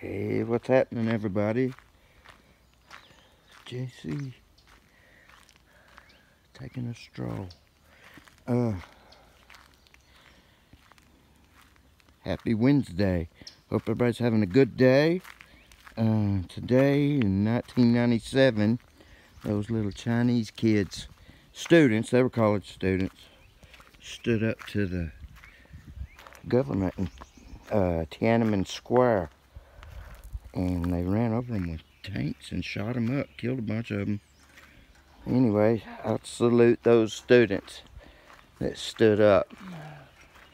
Hey, what's happening, everybody? JC taking a stroll. Uh, happy Wednesday. Hope everybody's having a good day. Uh, today in 1997, those little Chinese kids, students, they were college students, stood up to the government in uh, Tiananmen Square and they ran over them with tanks and shot them up, killed a bunch of them. Anyway, I salute those students that stood up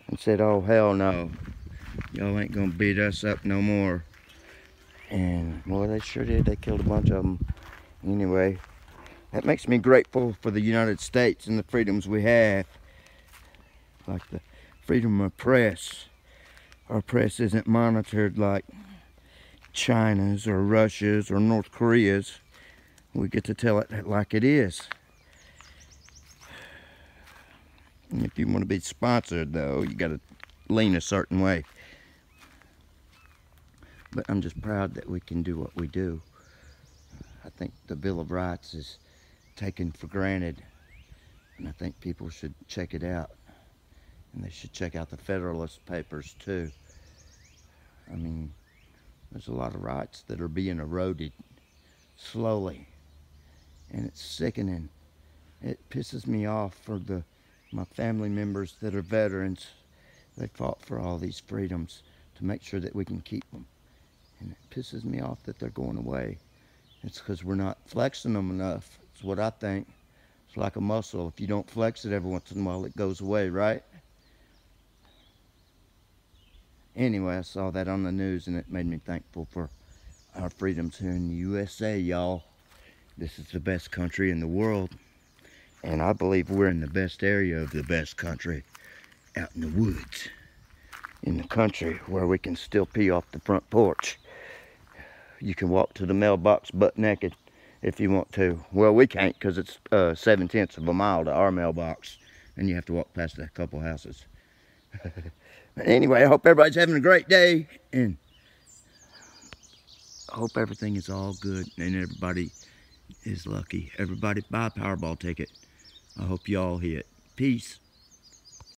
and said, oh hell no, y'all ain't gonna beat us up no more. And boy, they sure did, they killed a bunch of them. Anyway, that makes me grateful for the United States and the freedoms we have. Like the freedom of press. Our press isn't monitored like China's or Russia's or North Korea's. We get to tell it like it is. And if you want to be sponsored, though, you got to lean a certain way. But I'm just proud that we can do what we do. I think the Bill of Rights is taken for granted. And I think people should check it out. And they should check out the Federalist Papers, too. I mean, there's a lot of rights that are being eroded slowly. And it's sickening. It pisses me off for the my family members that are veterans. They fought for all these freedoms to make sure that we can keep them. And it pisses me off that they're going away. It's because we're not flexing them enough. It's what I think. It's like a muscle. If you don't flex it every once in a while, it goes away, right? Anyway, I saw that on the news and it made me thankful for our freedoms here in the USA, y'all. This is the best country in the world. And I believe we're in the best area of the best country. Out in the woods. In the country where we can still pee off the front porch. You can walk to the mailbox butt naked if you want to. Well, we can't because it's uh, seven-tenths of a mile to our mailbox. And you have to walk past a couple houses. But anyway, I hope everybody's having a great day and I hope everything is all good and everybody is lucky. Everybody buy a Powerball ticket. I hope you all hit. Peace.